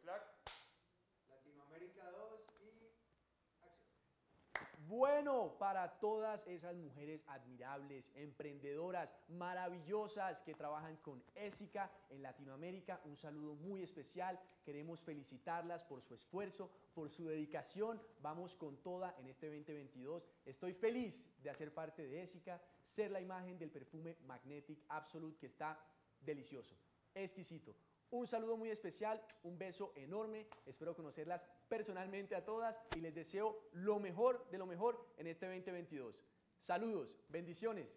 clack. Latinoamérica 2 y acción. Bueno, para todas esas mujeres admirables, emprendedoras, maravillosas que trabajan con Ésica en Latinoamérica, un saludo muy especial. Queremos felicitarlas por su esfuerzo, por su dedicación. Vamos con toda en este 2022. Estoy feliz de hacer parte de Ésica, ser la imagen del perfume Magnetic Absolute que está delicioso, exquisito. Un saludo muy especial, un beso enorme, espero conocerlas personalmente a todas y les deseo lo mejor de lo mejor en este 2022. Saludos, bendiciones.